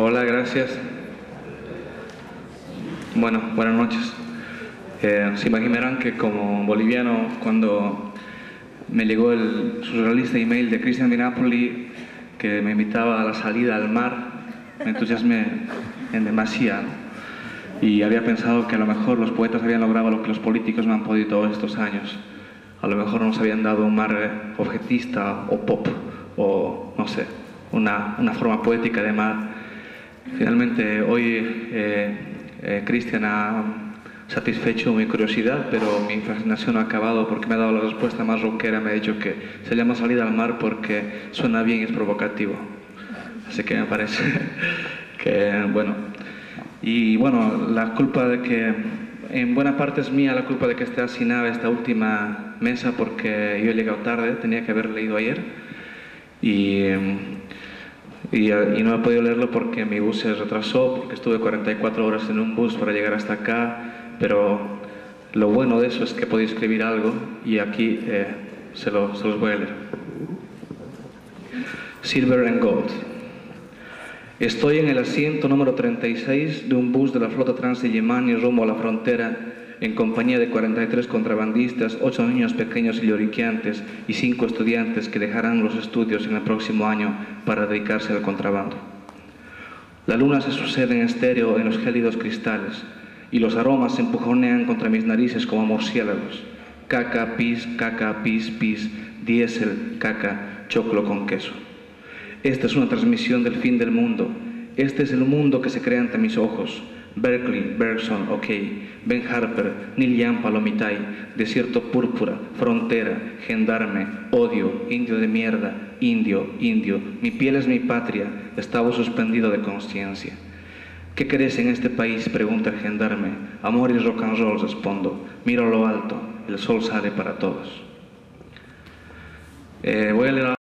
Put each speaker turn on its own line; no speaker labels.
Hola, gracias. Bueno, buenas noches. Eh, se imaginarán que como boliviano, cuando me llegó el surrealista email de Cristian Di Napoli que me invitaba a la salida al mar, me entusiasmé en demasía y había pensado que a lo mejor los poetas habían logrado lo que los políticos no han podido todos estos años. A lo mejor nos habían dado un mar objetista o pop o no sé, una, una forma poética de mar. Finalmente hoy eh, eh, Cristian ha satisfecho mi curiosidad, pero mi fascinación ha acabado porque me ha dado la respuesta más rockera, me ha dicho que se llama salida al mar porque suena bien y es provocativo. Así que me parece que, bueno, y bueno, la culpa de que, en buena parte es mía la culpa de que esté asignada esta última mesa porque yo he llegado tarde, tenía que haber leído ayer y, y, y, no he podido leerlo porque mi bus se retrasó, porque estuve 44 horas en un bus para llegar hasta acá, pero lo bueno de eso es que podéis escribir algo y aquí eh, se, lo, se los voy a leer. Silver and Gold. Estoy en el asiento número 36 de un bus de la flota trans de Yemani rumbo a la frontera en compañía de 43 contrabandistas, 8 niños pequeños y lloriqueantes y 5 estudiantes que dejarán los estudios en el próximo año para dedicarse al contrabando. La luna se sucede en estéreo en los gélidos cristales y los aromas se empujonean contra mis narices como murciélagos. Caca, pis, caca, pis, pis, diésel, caca, choclo con queso. Esta es una transmisión del fin del mundo. Este es el mundo que se crea ante mis ojos. Berkeley, Bergson, OK, Ben Harper, Neil Young, Palomitai, Desierto Púrpura, Frontera, Gendarme, Odio, Indio de mierda, Indio, Indio, mi piel es mi patria, estaba suspendido de conciencia. ¿Qué querés en este país? pregunta el gendarme. Amor y rock and roll, respondo. Miro lo alto, el sol sale para todos. Eh, voy a leer